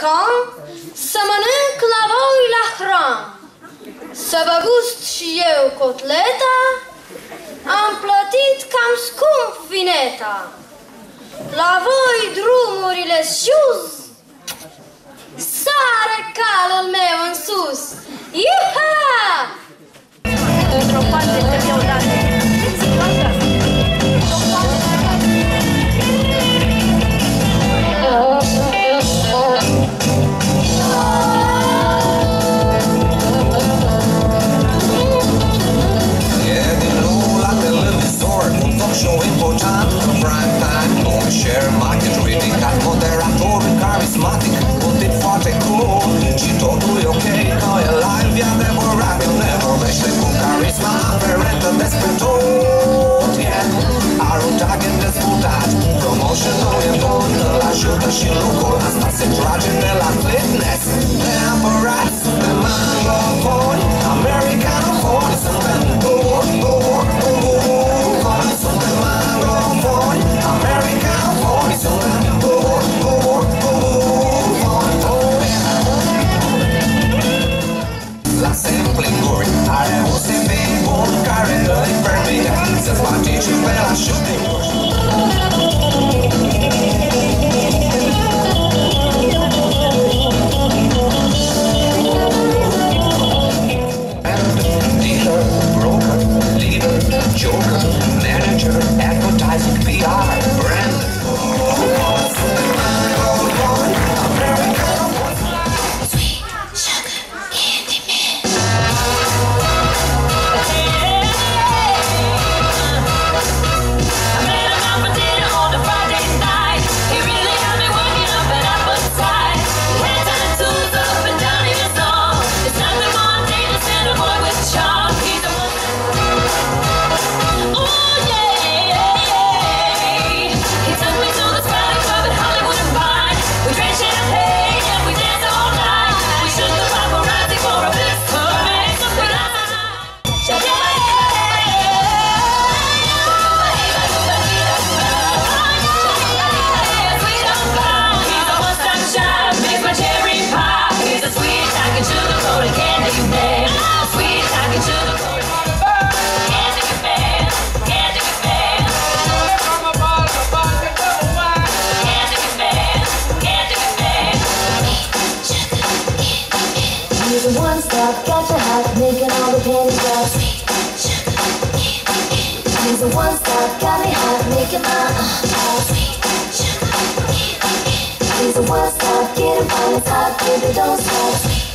plecam, să mănânc la voi la hram. Să vă gust și eu cotleta, am plătit cam scump vineta. La voi drumurile șuz, sare calul meu în sus. Janela Fitness. non-stop Got me hot, making my uh, eyes He's a one-stop, get him on Baby, don't stop.